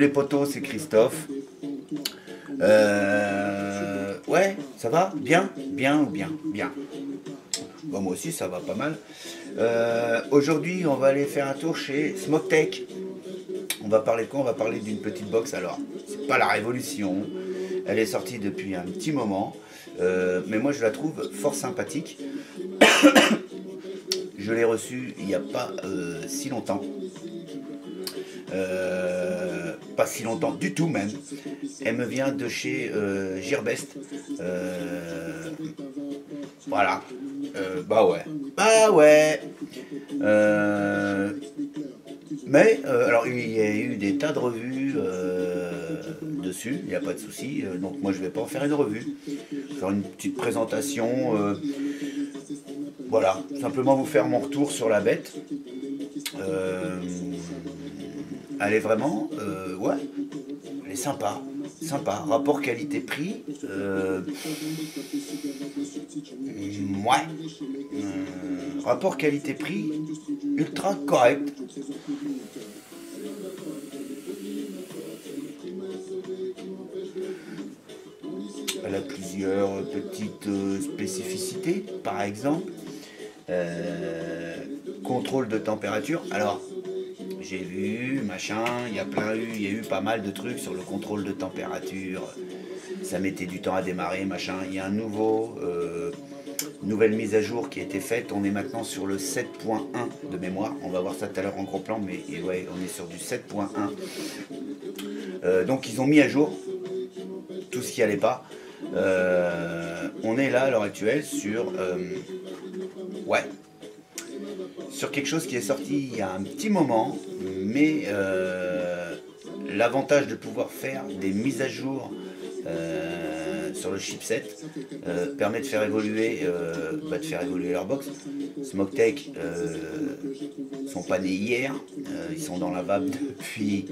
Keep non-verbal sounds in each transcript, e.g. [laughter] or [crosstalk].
Les potos, c'est Christophe. Euh, ouais, ça va? Bien? Bien ou bien? Bien. Moi aussi, ça va pas mal. Euh, aujourd'hui, on va aller faire un tour chez Smoketech. On va parler de quoi? On va parler d'une petite box. Alors, c'est pas la révolution. Elle est sortie depuis un petit moment. Euh, mais moi, je la trouve fort sympathique. [coughs] je l'ai reçue il n'y a pas si longtemps. Pas si longtemps du tout même. Elle me vient de chez euh, Girbest. Euh, voilà. bah ouais. Bah ouais. mais alors il y a eu des tas de revues dessus, il n'y a pas de souci. donc moi je vais pas en faire une revue. Faire une petite présentation. voilà, simplement vous faire mon retour sur la bête. Elle est vraiment, euh, ouais, elle est sympa, sympa. Rapport qualité-prix, euh, ouais. Euh, rapport qualité-prix, ultra correct. Elle a plusieurs petites spécificités, par exemple. contrôle de température. Alors, j'ai vu, machin, il y a plein eu, il y a eu pas mal de trucs sur le contrôle de température. Ça mettait du temps à démarrer, machin. Il y a un nouveau, euh, nouvelle mise à jour qui a été faite. On est maintenant sur le 7.1 de mémoire. On va voir ça tout à l'heure en gros plan, mais on est sur du 7.1. Euh, donc ils ont mis à jour tout ce qui allait pas. Euh, on est là à l'heure actuelle sur ouais sur quelque chose qui est sorti il y a un petit moment, mais euh, l'avantage de pouvoir faire des mises à jour euh, sur le chipset euh, permet de faire évoluer, bah, de faire évoluer leur box. Smoketech sont pas nés hier, ils sont dans la vape depuis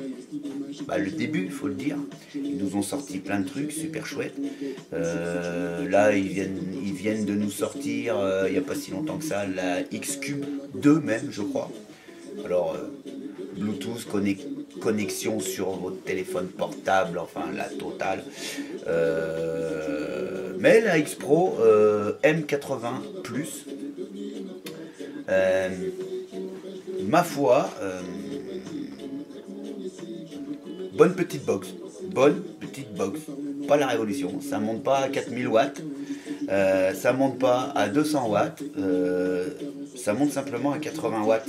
bah, le début, il faut le dire. Ils nous ont sorti plein de trucs super chouettes. Là, ils viennent, ils viennent de nous sortir, il n'y a pas si longtemps que ça, la X-Cube 2 même, je crois. Alors, Bluetooth, connexion sur votre téléphone portable, enfin la totale. Euh, mais la X Pro euh, M80 Plus, euh, ma foi, bonne petite box. Bonne petite box. Pas la révolution. Ça monte pas à 4000 watts. ça monte pas à 200 watts. ça monte simplement à 80 watts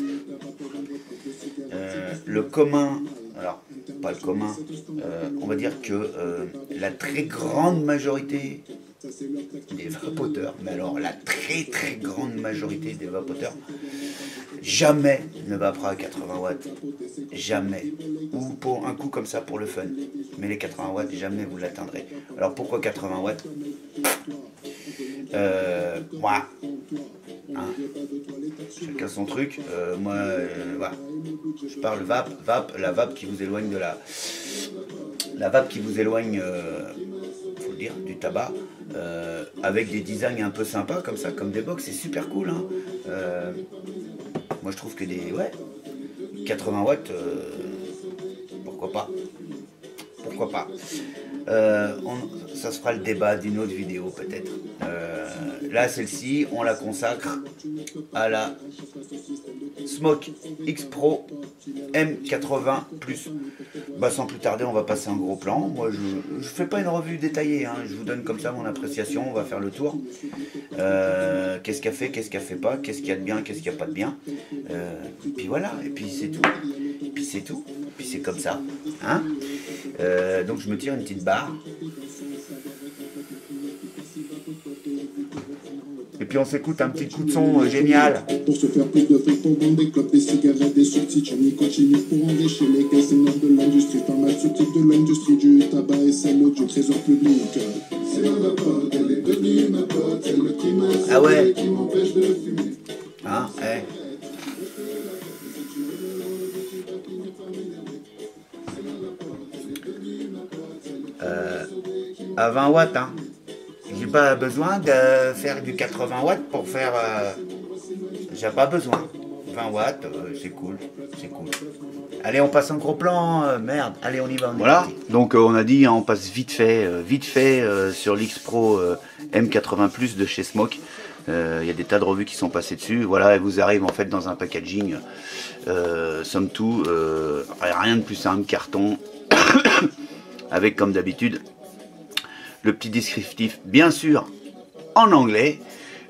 le commun, alors pas le commun, euh, on va dire que euh, la très grande majorité des vapoteurs, mais alors la très très grande majorité des vapoteurs, jamais ne va à 80 watts. Jamais. Ou pour un coup comme ça pour le fun. Mais les 80 watts, jamais vous l'atteindrez. Alors pourquoi 80 watts? Euh, moi, hein, chacun son truc. Euh, moi, euh, voilà. Je parle vape, vape, la vape qui vous éloigne de la, la vape qui vous éloigne, faut le dire, du tabac, avec des designs un peu sympas comme ça, comme des box, c'est super cool. Hein. moi, je trouve que des, ouais, 80 watts, pourquoi pas, pourquoi pas. ça se fera le débat d'une autre vidéo peut-être. là, celle-ci, on la consacre à la Smoke X Pro M80 Bah, sans plus tarder, on va passer un gros plan. Moi, je ne fais pas une revue détaillée. Hein. Je vous donne comme ça mon appréciation. On va faire le tour. Euh, qu'est-ce qu'il a fait, qu'est-ce qu'il a fait pas, qu'est-ce qu'il y a de bien, qu'est-ce qu'il n'y a pas de bien. Euh, et puis voilà. Et puis c'est tout. Et puis c'est tout. Et puis c'est comme ça. Hein euh, donc je me tire une petite barre. Et puis on s'écoute un petit coup de son euh, génial. Pour se faire plus de fric, pour vendre des clopes, des cigarettes, des substituts, on y continue pour enrichir les casinos de l'industrie. Sous de l'industrie du tabac et celle du trésor public. C'est ma pote, elle est devenue ma pote, celle qui m'a ah ouais. qui m'empêche de fumer. Hein, eh. À 20 watts, hein. J'ai pas besoin de faire du 80 watts pour faire. Euh, j'ai pas besoin. 20 watts, euh, c'est cool, c'est cool. Allez, on passe un gros plan, euh, merde. Allez, on y va. voilà. Donc on a dit, hein, on passe vite fait, vite fait sur l'X Pro M80 Plus de chez Smoke. Il y a des tas de revues qui sont passées dessus. Voilà, elle vous arrive en fait dans un packaging, somme tout, rien de plus simple, carton, [coughs] avec comme d'habitude le petit descriptif, bien sûr, en anglais.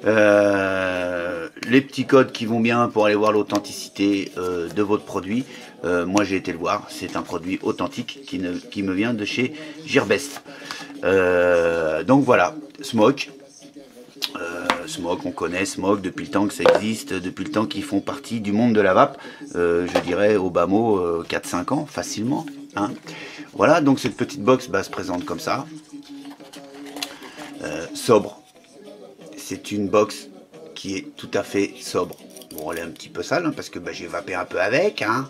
Euh, les petits codes qui vont bien pour aller voir l'authenticité euh, de votre produit. Euh, moi j'ai été le voir, c'est un produit authentique qui, me vient de chez Girbest. donc voilà, Smoke. Smoke, on connaît Smoke depuis le temps que ça existe, depuis le temps qu'ils font partie du monde de la vape. je dirais au bas mot 4-5 ans, facilement. Hein. Voilà, donc cette petite box bah, se présente comme ça. Euh, sobre. C'est une box qui est tout à fait sobre. Bon, elle est un petit peu sale hein, parce que bah, j'ai vapé un peu avec. Hein.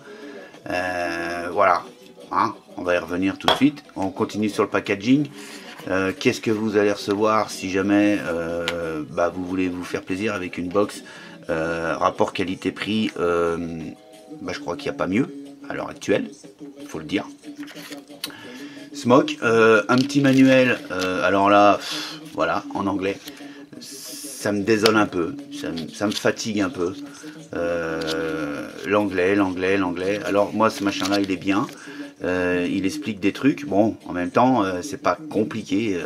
Euh, voilà. Hein. on va y revenir tout de suite. On continue sur le packaging. Euh, qu'est-ce que vous allez recevoir si jamais bah, vous voulez vous faire plaisir avec une box rapport qualité-prix bah, Je crois qu'il n'y a pas mieux à l'heure actuelle, il faut le dire. Smoke, un petit manuel, alors là, voilà, en anglais. Ça me désole un peu, ça me, fatigue un peu. Euh, l'anglais, l'anglais, l'anglais. Alors moi, ce machin-là, il est bien. Euh, il explique des trucs. Bon, en même temps, euh, c'est pas compliqué.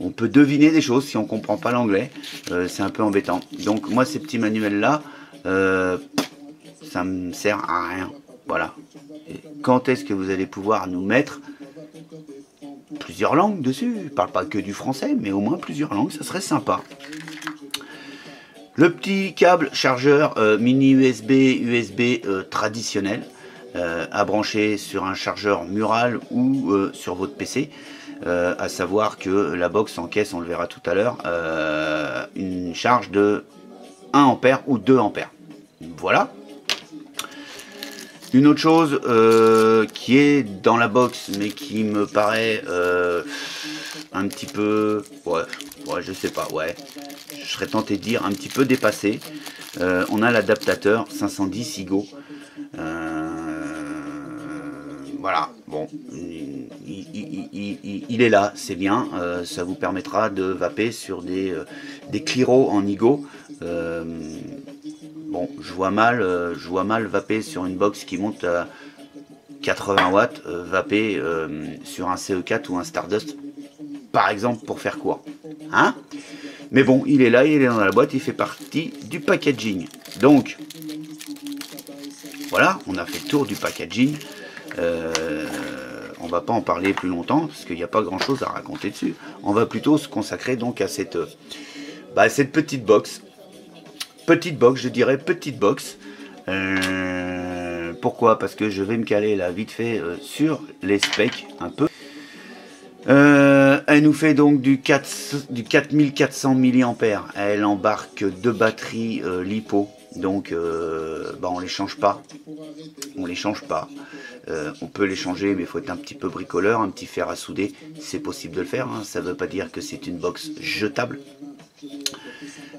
on peut deviner des choses si on comprend pas l'anglais. c'est un peu embêtant. Donc moi, ces petits manuels-là, ça me sert à rien. Voilà. quand est-ce que vous allez pouvoir nous mettre plusieurs langues dessus. Je parle pas que du français, mais au moins plusieurs langues, ça serait sympa. Le petit câble chargeur euh, mini USB, USB euh, traditionnel euh, à brancher sur un chargeur mural ou sur votre PC. à savoir que la box en caisse, on le verra tout à l'heure, une charge de 1 ampère ou 2 ampères. Voilà, une autre chose euh, qui est dans la box, mais qui me paraît euh, un petit peu, ouais, ouais, je sais pas, ouais, je serais tenté de dire un petit peu dépassé. Euh, on a l'adaptateur 510 SIGO. voilà, bon, il, est là, c'est bien. ça vous permettra de vaper sur des, des en IGO. Bon, je vois mal, euh, je vois mal vaper sur une box qui monte à 80 watts, euh, vaper euh, sur un CE4 ou un Stardust, par exemple, pour faire quoi Hein? Mais bon, il est là, il est dans la boîte, il fait partie du packaging. Donc, voilà, on a fait le tour du packaging. on va pas en parler plus longtemps parce qu'il n'y a pas grand chose à raconter dessus. On va plutôt se consacrer donc à cette, bah, cette petite box petite box, je dirais petite box. Euh, pourquoi? Parce que je vais me caler là vite fait euh, sur les specs un peu. Euh, elle nous fait donc du, 4, du 4400 mAh. Elle embarque deux batteries lipo. Donc bah, on les change pas. On les change pas. on peut les changer mais il faut être un petit peu bricoleur, un petit fer à souder. C'est possible de le faire. Hein. Ça ne veut pas dire que c'est une box jetable.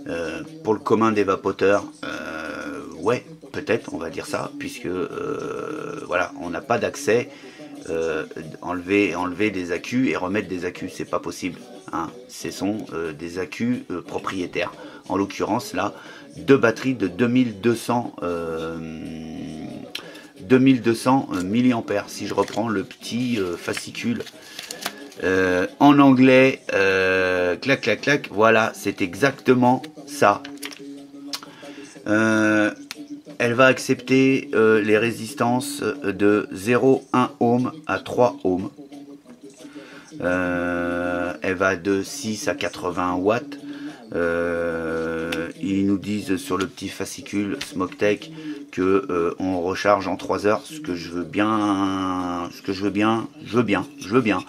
Euh, pour le commun des vapoteurs, euh, ouais, peut-être, on va dire ça, puisque euh, voilà, on n'a pas d'accès. enlever, enlever des accus et remettre des accus, c'est pas possible. Hein. Ce sont des accus propriétaires. En l'occurrence, là, deux batteries de 2200 2200 mAh si je reprends le petit fascicule en anglais clac clac clac voilà c'est exactement ça. Euh, elle va accepter euh, les résistances de 0,1 ohm à 3 ohms. Euh, elle va de 6 à 80 watts. ils nous disent sur le petit fascicule SmokeTech que on recharge en 3 heures, ce que je veux bien, ce que je veux bien, je veux bien, je veux bien.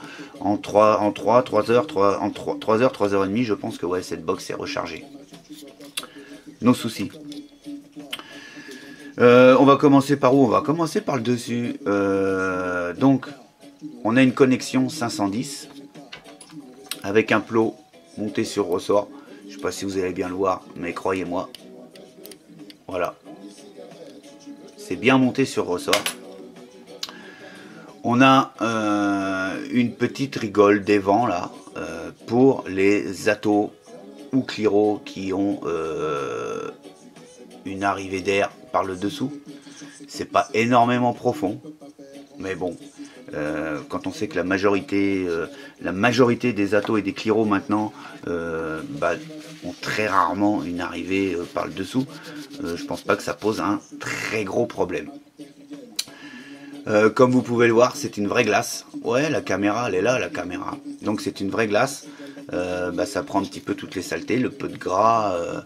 En 3, en 3, 3 heures, 3, en 3, 3 heures, 3 heures et demie, je pense que ouais, cette box est rechargée nos soucis. Euh, on va commencer par où? On va commencer par le dessus. Euh, donc, on a une connexion 510 avec un plot monté sur ressort. Je sais pas si vous allez bien le voir, mais croyez-moi. Voilà. C'est bien monté sur ressort. On a euh, une petite rigole des vents là euh, pour les atos ou cliros qui ont euh, une arrivée d'air par le dessous. C'est pas énormément profond, mais bon, quand on sait que la majorité, des atos et des cliros maintenant bah, ont très rarement une arrivée par le dessous, je pense pas que ça pose un très gros problème. Euh, comme vous pouvez le voir, c'est une vraie glace. Ouais, la caméra, elle est là, la caméra. Donc c'est une vraie glace. Euh, bah, ça prend un petit peu toutes les saletés, le peu de gras, euh,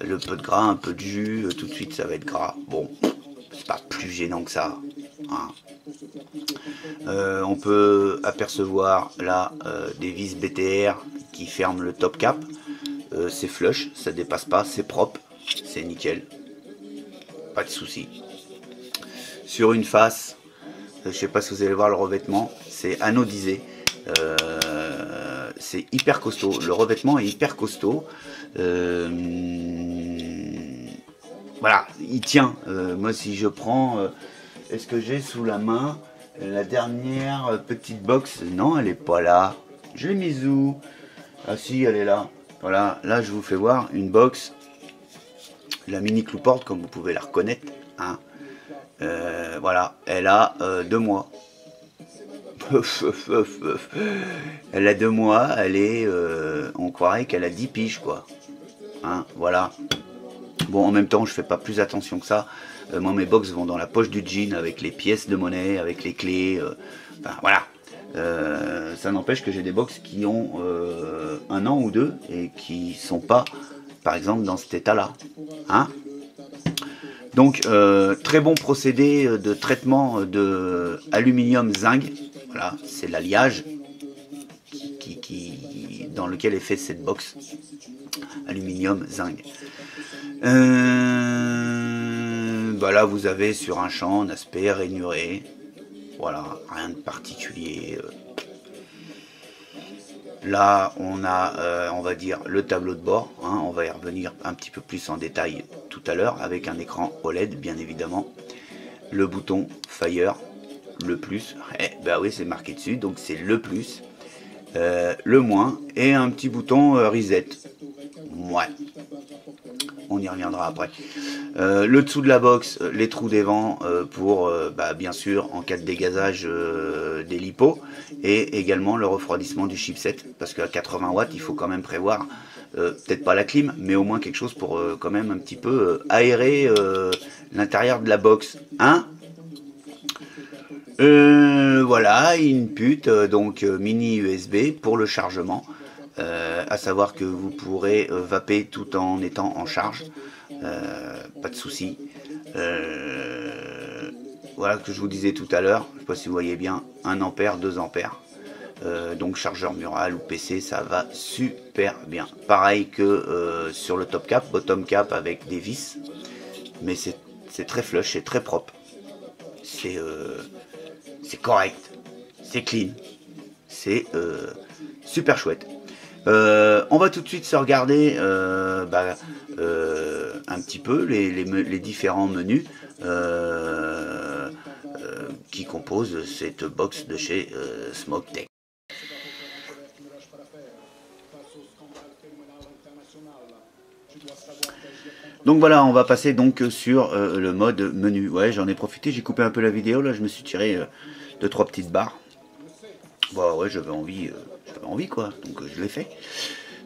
le peu de gras, un peu de jus, tout de suite ça va être gras. Bon, c'est pas plus gênant que ça. Hein. on peut apercevoir là des vis BTR qui ferment le top cap. c'est flush, ça dépasse pas, c'est propre, c'est nickel. Pas de souci. Sur une face, je ne sais pas si vous allez voir le revêtement, c'est anodisé. Euh, c'est hyper costaud. Le revêtement est hyper costaud. Euh, voilà, il tient. Euh, moi, si je prends, est-ce que j'ai sous la main la dernière petite box? Non, elle n'est pas là. Je l'ai mise où? Ah si, elle est là. Voilà, là, je vous fais voir une box, la mini clouporte, comme vous pouvez la reconnaître. Hein. Euh, voilà, elle a euh, deux mois. [laughs] elle a deux mois, elle est. Euh, on croirait qu'elle a 10 piges, quoi. Hein, voilà. Bon, en même temps, je fais pas plus attention que ça. moi, mes box vont dans la poche du jean avec les pièces de monnaie, avec les clés. enfin, voilà. ça n'empêche que j'ai des box qui ont un an ou deux et qui sont pas, par exemple, dans cet état-là. Hein? Donc euh, très bon procédé de traitement de aluminium zinc. Voilà, c'est l'alliage dans lequel est fait cette box aluminium zinc. Euh, bah vous avez sur un champ un aspect rainuré. Voilà, rien de particulier. Là, on a, euh, on va dire, le tableau de bord. Hein. on va y revenir un petit peu plus en détail tout à l'heure avec un écran OLED, bien évidemment. Le bouton Fire, le plus. Eh, bah oui, c'est marqué dessus, donc c'est le plus. Euh, le moins et un petit bouton euh, Reset. Ouais. On y reviendra après. le dessous de la box, les trous des vents pour, bah, bien sûr, en cas de dégazage des lipos et également le refroidissement du chipset parce qu'à 80 watts il faut quand même prévoir euh, peut-être pas la clim mais au moins quelque chose pour euh, quand même un petit peu euh, aérer l'intérieur de la box. Hein? Voilà input donc mini USB pour le chargement à savoir que vous pourrez vaper tout en étant en charge pas de souci voilà que je vous disais tout à l'heure, je sais pas si vous voyez bien, 1 ampère, 2 ampères. Euh, donc chargeur mural ou PC, ça va super bien. Pareil que euh, sur le top cap, bottom cap avec des vis, mais c'est très flush, c'est très propre. C'est euh, correct, c'est clean, c'est super chouette. On va tout de suite se regarder bah, un petit peu les, différents menus. Euh, qui compose cette box de chez euh, Smoke Tech. Donc voilà, on va passer donc sur euh, le mode menu. Ouais, j'en ai profité, j'ai coupé un peu la vidéo, là je me suis tiré de deux trois petites barres. Bah ouais, j'avais envie, envie quoi, donc je l'ai fait.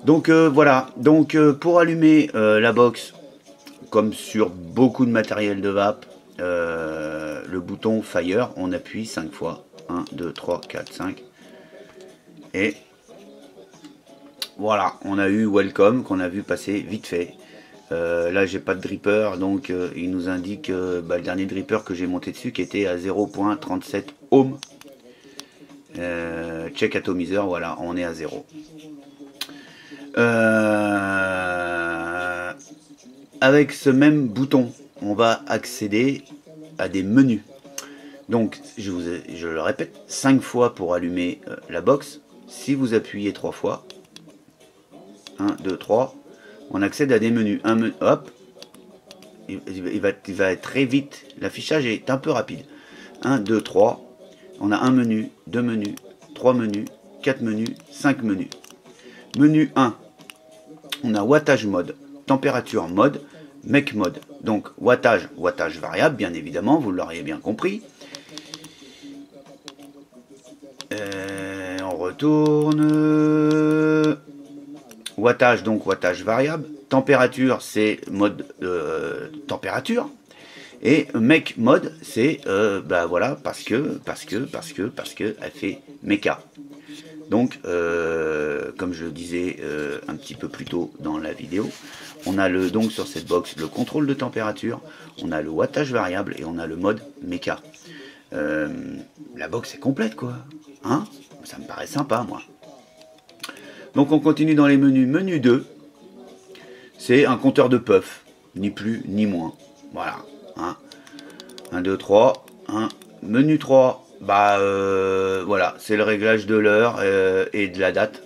Donc voilà, donc pour allumer la box, comme sur beaucoup de matériel de vape, euh, le bouton Fire, on appuie 5 fois. 1, 2, 3, 4, 5. Et voilà, on a eu Welcome qu'on a vu passer vite fait. Euh, là, j'ai pas de dripper, donc euh, il nous indique bah, le dernier dripper que j'ai monté dessus qui était à 0.37 ohm. Check atomiseur, voilà, on est à 0. avec ce même bouton, on va accéder à des menus. Donc, je, vous je le répète, 5 fois pour allumer euh, la box. Si vous appuyez 3 fois, 1, 2, 3. On accède à des menus. Un menu, hop. Il, va, il va être très vite. L'affichage est un peu rapide. 1, 2, 3. On a un menu, deux menus, trois menus, quatre menus, cinq menus. Menu 1. On a wattage mode, température mode, make mode. Donc wattage, wattage variable, bien évidemment, vous l'auriez bien compris. Euh, on retourne. Wattage, donc wattage variable. Température, c'est mode euh, température. Et make mode, c'est euh, bah voilà parce que parce que parce que parce que elle fait mecha. Donc, comme je le disais un petit peu plus tôt dans la vidéo, on a le donc sur cette box le contrôle de température, on a le wattage variable et on a le mode mecha. la box est complète quoi. Hein? Ça me paraît sympa, moi. Donc on continue dans les menus. Menu 2, c'est un compteur de puff, ni plus ni moins. Voilà. 1, 2, 3. 1. Menu 3, bah euh, voilà, c'est le réglage de l'heure euh, et de la date.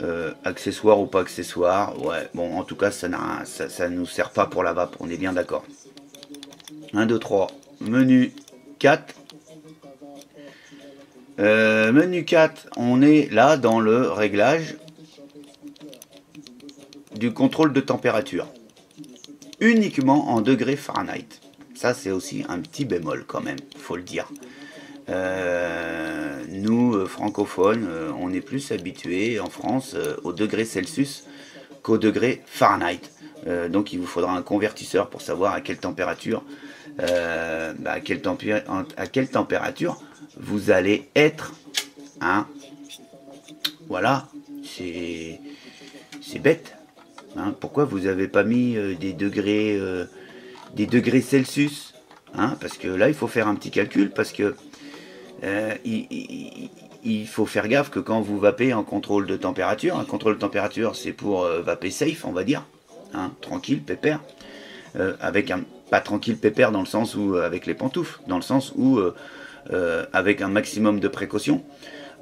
Euh, accessoire ou pas accessoire, ouais, bon, en tout cas, ça ne ça, ça nous sert pas pour la vape, on est bien d'accord. 1, 2, 3. Menu 4, euh, menu 4, on est là dans le réglage du contrôle de température. Uniquement en degrés Fahrenheit. Ça, c'est aussi un petit bémol quand même, faut le dire. Euh, nous, euh, francophones, on est plus habitués en France au degré Celsius qu'au degré Fahrenheit. donc il vous faudra un convertisseur pour savoir à quelle température, bah, à, quelle à quelle température vous allez être hein voilà c'est bête hein pourquoi vous avez pas mis euh, des degrés euh, des degrés Celsius hein parce que là il faut faire un petit calcul parce que euh, il, faut faire gaffe que quand vous vapez en contrôle de température un contrôle de température c'est pour vaper safe on va dire hein, tranquille pépère avec un pas tranquille pépère dans le sens où avec les pantoufles dans le sens où avec un maximum de précaution.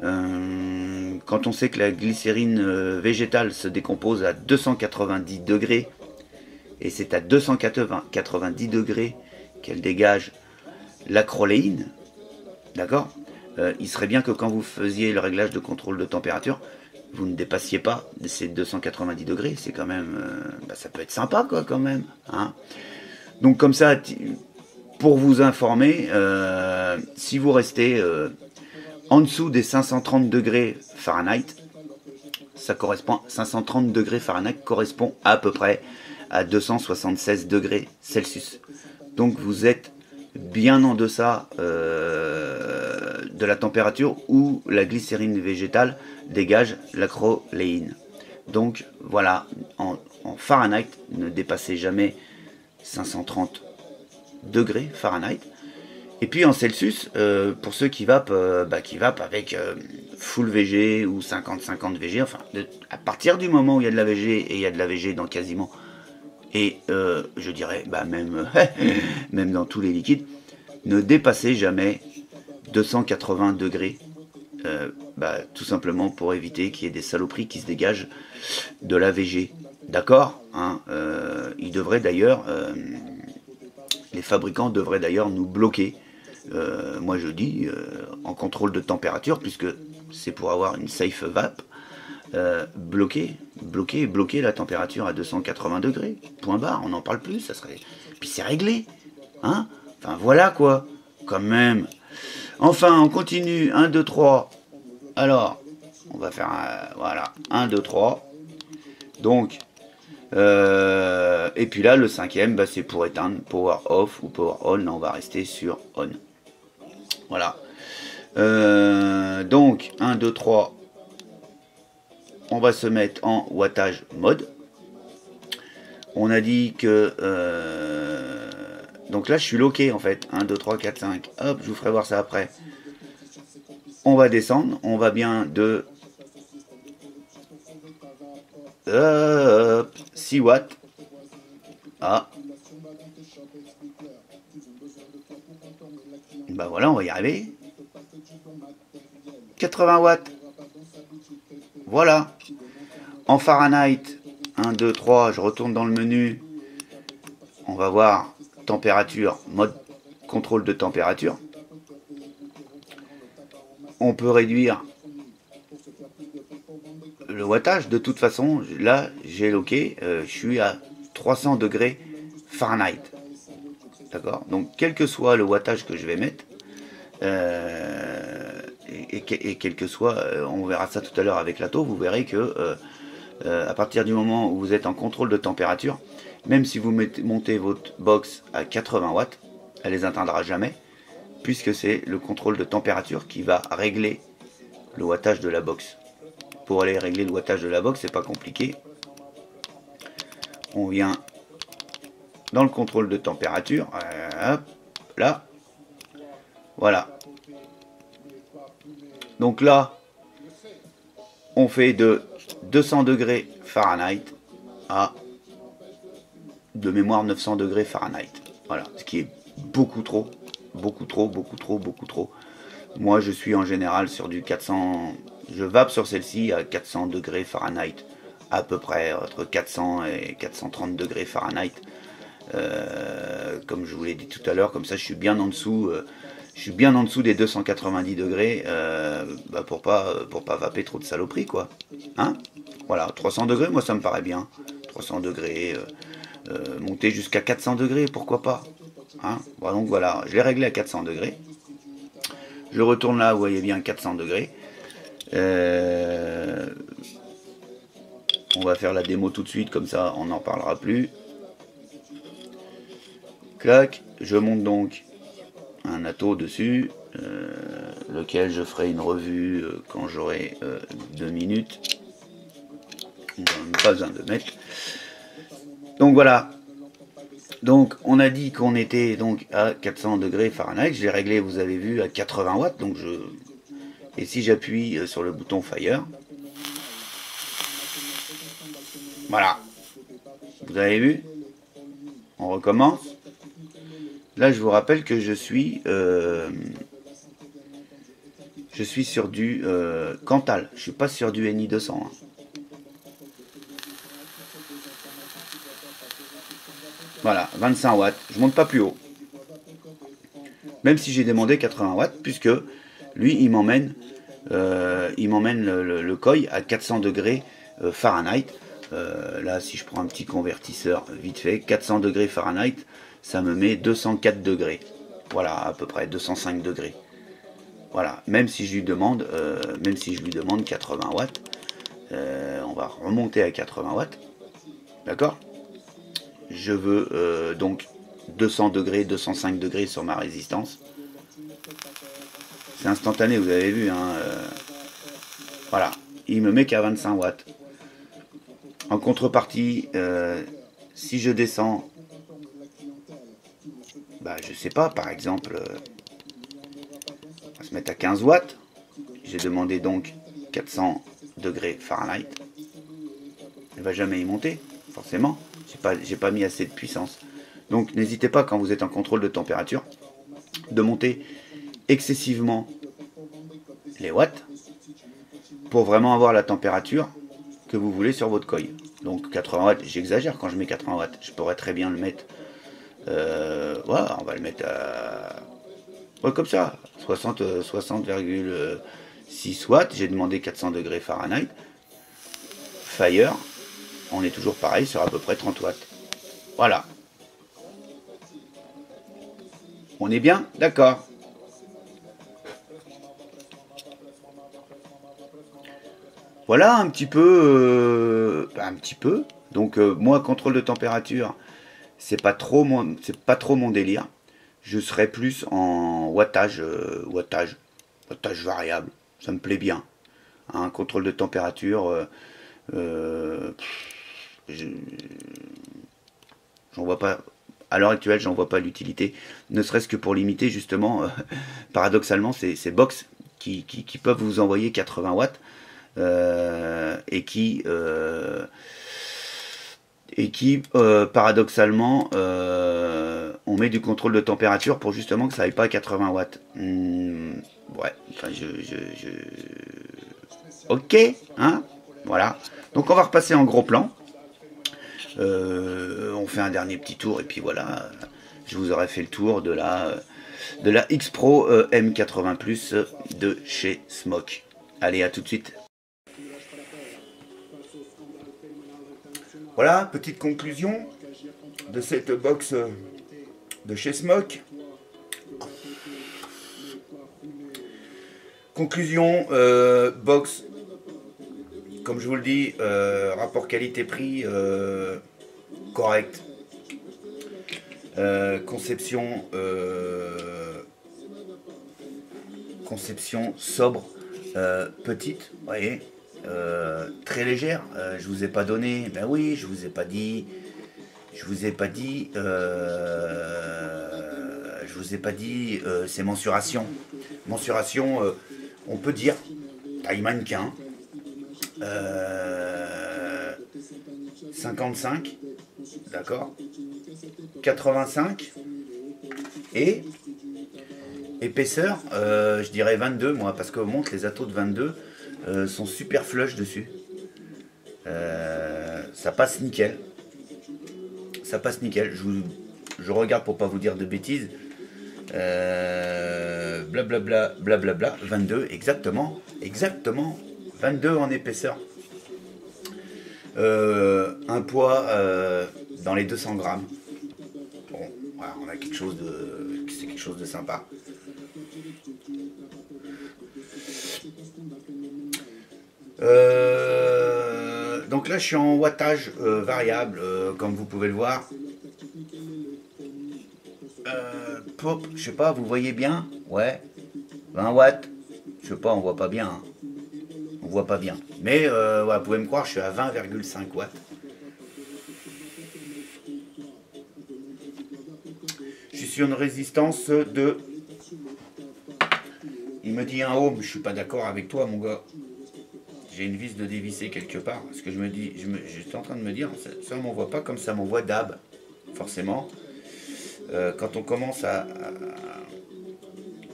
Euh, quand on sait que la glycérine euh, végétale se décompose à 290 degrés, et c'est à 290 degrés qu'elle dégage l'acroléine, d'accord Il serait bien que quand vous faisiez le réglage de contrôle de température, vous ne dépassiez pas ces 290 degrés. C'est quand même, bah, ça peut être sympa quoi quand même. Hein Donc comme ça, pour vous informer, euh, si vous restez euh, en dessous des 530 degrés Fahrenheit, ça correspond 530 degrés Fahrenheit correspond à peu près à 276 degrés Celsius. Donc vous êtes bien en deçà euh, de la température où la glycérine végétale dégage l'acroléine. Donc voilà, en, en Fahrenheit, ne dépassez jamais 530 degrés Fahrenheit. Et puis en Celsius, euh, pour ceux qui vapent, euh, bah, qui vapent avec euh, full VG ou 50-50 VG, enfin, à partir du moment où il y a de la VG, et il y a de la VG dans quasiment, et je dirais bah, même, [laughs] même dans tous les liquides, ne dépassez jamais 280 degrés, bah, tout simplement pour éviter qu'il y ait des saloperies qui se dégagent de la VG. D'accord hein, Il d'ailleurs les fabricants devraient d'ailleurs nous bloquer, euh, moi je dis, euh, en contrôle de température, puisque c'est pour avoir une safe vape, euh, bloquer, bloquer, bloquer la température à 280 degrés. Point barre, on n'en parle plus, ça serait. Puis c'est réglé. Hein? Enfin voilà quoi, quand même. Enfin, on continue. 1, 2, 3. Alors, on va faire un, voilà. 1, 2, 3. Donc, euh, et puis là, le cinquième, bah, c'est pour éteindre power off ou power on. Là, on va rester sur on. Voilà. Euh, donc, 1, 2, 3. On va se mettre en wattage mode. On a dit que... Euh, donc là, je suis loqué en fait. 1, 2, 3, 4, 5. Hop, je vous ferai voir ça après. On va descendre. On va bien de 6 watts. Ah. Bah voilà, on va y arriver. 80 watts. Voilà. En Fahrenheit, 1, 2, 3, je retourne dans le menu. On va voir température, mode contrôle de température. On peut réduire le wattage. De toute façon, là, j'ai loqué, euh, je suis à 300 degrés Fahrenheit. D'accord? Donc, quel que soit le wattage que je vais mettre, euh, et, quel que soit, euh, on verra ça tout à l'heure avec la taux, vous verrez que à partir du moment où vous êtes en contrôle de température, même si vous montez votre box à 80 watts, elle les atteindra jamais, puisque c'est le contrôle de température qui va régler le wattage de la box. Pour aller régler le wattage de la box, c'est pas compliqué. On vient dans le contrôle de température, hop, là, voilà. Donc là, on fait de 200 degrés Fahrenheit à de mémoire 900 degrés Fahrenheit. Voilà, ce qui est beaucoup trop, beaucoup trop, beaucoup trop, beaucoup trop. Moi, je suis en général sur du 400, je vape sur celle-ci à 400 degrés Fahrenheit, à peu près entre 400 et 430 degrés Fahrenheit. Euh, comme je vous l'ai dit tout à l'heure, comme ça, je suis bien en dessous. Euh, je suis bien en dessous des 290 degrés euh, bah, pour pas pour pas vaper trop de saloperies quoi. Hein? Voilà, 300 degrés, moi ça me paraît bien. 300 degrés, monter jusqu'à 400 degrés, pourquoi pas? Hein? donc voilà, je l'ai réglé à 400 degrés. Je retourne là, vous voyez bien 400 degrés. Euh, on va faire la démo tout de suite, comme ça on n'en parlera plus. Clac, je monte donc un atto dessus, euh, lequel je ferai une revue euh, quand j'aurai deux minutes. Pas besoin de mettre. Donc voilà, donc on a dit qu'on était donc à 400 degrés Fahrenheit. Je l'ai réglé, vous avez vu, à 80 watts. Donc je et si j'appuie euh, sur le bouton Fire, voilà. Vous avez vu? On recommence. Là, je vous rappelle que je suis euh, je suis sur du euh, Cantal. Je suis pas sur du NI 200. Voilà, 25 watts. Je monte pas plus haut. Même si j'ai demandé 80 watts, puisque lui, il m'emmène euh, il m'emmène le, le, à 400 degrés Fahrenheit. Là, si je prends un petit convertisseur vite fait, 400 degrés Fahrenheit, ça me met 204 degrés. Voilà, à peu près 205 degrés. Voilà, même si je lui demande, même si je lui demande 80 watts, on va remonter à 80 watts. D'accord? Je veux euh, donc 200 degrés, 205 degrés sur ma résistance. C'est instantané, vous avez vu. Hein, euh, voilà, il me met qu'à 25 watts. En contrepartie, euh, si je descends, bah, je sais pas, par exemple, on va se mettre à 15 watts. J'ai demandé donc 400 degrés Fahrenheit. Il va jamais y monter, forcément pas, j'ai pas mis assez de puissance. Donc n'hésitez pas quand vous êtes en contrôle de température de monter excessivement les watts pour vraiment avoir la température que vous voulez sur votre coil. Donc 80 watts, j'exagère quand je mets 80 watts, je pourrais très bien le mettre. Euh, on va le mettre à. comme ça, 60, 60,6 watts. J'ai demandé 400 degrés Fahrenheit. Fire, on est toujours pareil sur à peu près 30 watts. Voilà. On est bien? D'accord. Voilà un petit peu, euh, un petit peu. Donc euh, moi, contrôle de température, c'est pas trop mon, c'est pas trop mon délire. Je serais plus en wattage, euh, wattage, wattage variable. Ça me plaît bien. Un contrôle de température j'en vois pas à l'heure actuelle, j'en vois pas l'utilité, ne serait-ce que pour limiter justement, euh, [laughs] paradoxalement, ces, box qui, peuvent vous envoyer 80 watts euh, et qui, euh, et qui paradoxalement, on met du contrôle de température pour justement que ça aille pas à 80 watts. Hmm, ouais, je, je, Ok, hein Voilà. Donc on va repasser en gros plan. Euh, on fait un dernier petit tour et puis voilà. Je vous aurai fait le tour de la, de la X Pro euh, M80 Plus de chez Smoke. Allez, à tout de suite. Voilà, petite conclusion de cette box de chez Smoke. Conclusion, euh, box, comme je vous le dis, euh, rapport qualité-prix euh, correct. conception, conception sobre, petite, voyez, très légère. je vous ai pas donné, ben oui, je vous ai pas dit, je vous ai pas dit, je vous ai pas dit ces mensurations. Mensuration on peut dire, taille mannequin, 55, euh, d'accord 85 et épaisseur, euh, je dirais 22 moi, parce que montre les atos de 22 euh, sont super flush dessus. ça passe nickel. Ça passe nickel. Je, je regarde pour pas vous dire de bêtises. Euh, blablabla, blablabla, 22, exactement, exactement, 22 en épaisseur. Euh, un poids euh, dans les 200 grammes. Bon, voilà, on a quelque chose de, quelque chose de sympa. Donc là, je suis en wattage variable, comme vous pouvez le voir. je sais pas, vous voyez bien? Ouais. 20 watts. Je sais pas, on voit pas bien. Hein. On voit pas bien. Mais euh, vous pouvez me croire, je suis à 20,5 watts. Je suis sur une résistance de... Me dit un ohm, je suis pas d'accord avec toi mon gars. J'ai une vis de dévisser quelque part. Parce que je me dis, je, suis en train de me dire, ça, ça m'envoie pas comme ça m'envoie DAB, forcément. Euh, quand on commence à,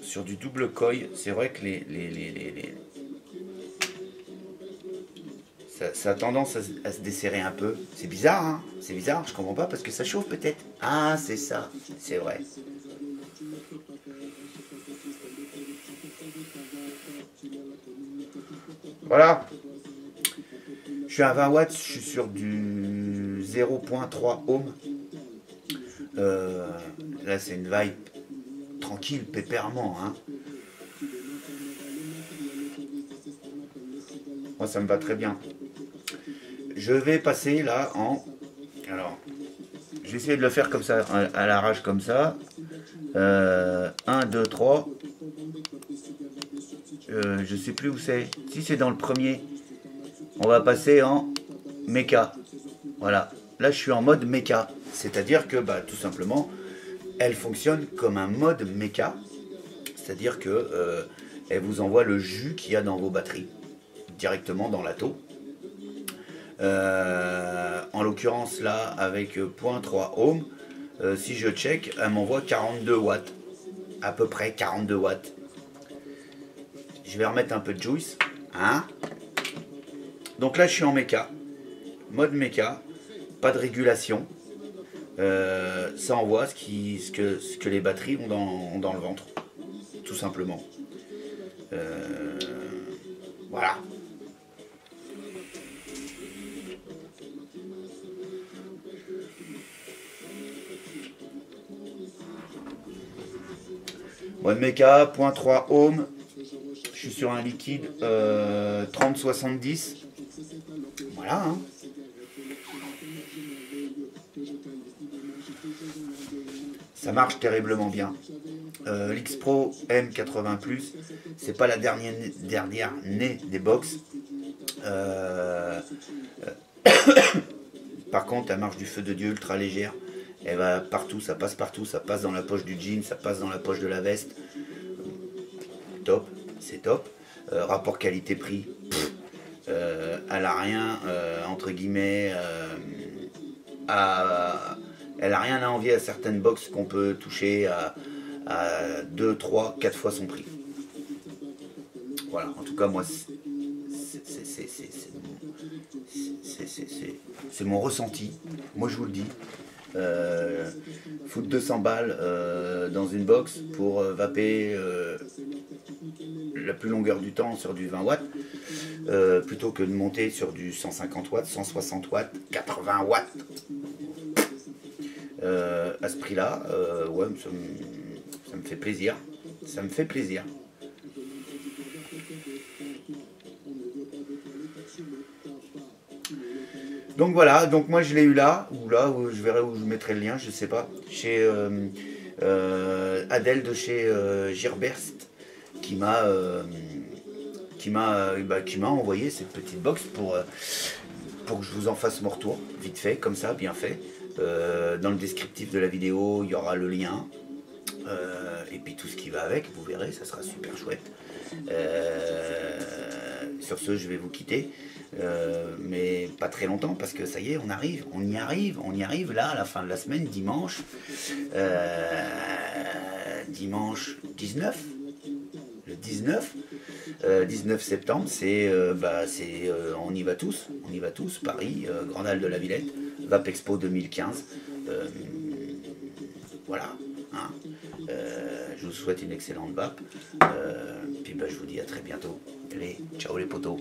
sur du double coil, c'est vrai que les, les, Ça, a tendance à, se desserrer un peu. C'est bizarre, hein C'est bizarre, je comprends pas parce que ça chauffe peut-être. Ah, c'est ça, c'est vrai. Voilà. Je suis à 20 watts, je suis sur du 0.3 ohm. Euh, là, c'est une vibe tranquille, pépèrement. Hein. Moi, ça me va très bien. Je vais passer là en... Alors, je vais essayer de le faire comme ça, à l'arrache comme ça. 1, 2, 3. Je sais plus où c'est. Si c'est dans le premier, on va passer en méca. Voilà. Là, je suis en mode méca. C'est-à-dire que, bah, tout simplement, elle fonctionne comme un mode méca. C'est-à-dire que euh, elle vous envoie le jus qu'il y a dans vos batteries directement dans l'atto. Euh, en l'occurrence là avec 0.3 ohm, euh, si je check, elle m'envoie 42 watts, à peu près 42 watts. Je vais remettre un peu de juice, hein. Donc là je suis en méca, mode méca, pas de régulation, euh, ça envoie ce, que, les batteries ont dans, le ventre, tout simplement. Euh, voilà. One Mecha, 0.3 ohm. Suis sur un liquide euh, 30-70. Voilà. Hein. ça marche terriblement bien. Euh, L'X Pro M80 c'est pas la dernière, dernière née des box. Euh, [coughs] par contre, elle marche du feu de Dieu, ultra légère. Elle va partout, ça passe partout, ça passe dans la poche du jean, ça passe dans la poche de la veste. Top, c'est top. Euh, rapport qualité-prix, elle a rien, entre guillemets, à elle n'a rien à envier à certaines box qu'on peut toucher à, 2, 3, 4 fois son prix. Voilà, en tout cas, moi, c'est mon ressenti. Moi, je vous le dis. Euh, foutre 200 balles euh, dans une box pour euh, vaper la plus longueur du temps sur du 20 watts, plutôt que de monter sur du 150 watts, 160 watts, 80 watts. à ce prix-là, ouais, ça me fait plaisir. Ça me fait plaisir. Donc voilà, donc moi je l'ai eu là, ou là, je verrai où je mettrai le lien, je sais pas, chez euh, euh, Adèle de chez euh, Gerberst, qui m'a qui m'a bah, qui m'a envoyé cette petite box pour pour que je vous en fasse mon retour, vite fait, comme ça, bien fait. dans le descriptif de la vidéo, il y aura le lien. et puis tout ce qui va avec, vous verrez, ça sera super chouette. sur ce, je vais vous quitter. Euh, mais pas très longtemps parce que ça y est, on arrive, on y arrive, on y arrive là à la fin de la semaine, dimanche, euh, dimanche 19, le 19, 19 euh, septembre, c'est, bah, c'est, on y va tous, on y va tous, Paris, Grand Halle de la Villette, VAP Expo 2015, voilà. Hein. je vous souhaite une excellente VAP. puis bah, je vous dis à très bientôt. Allez, ciao les potos.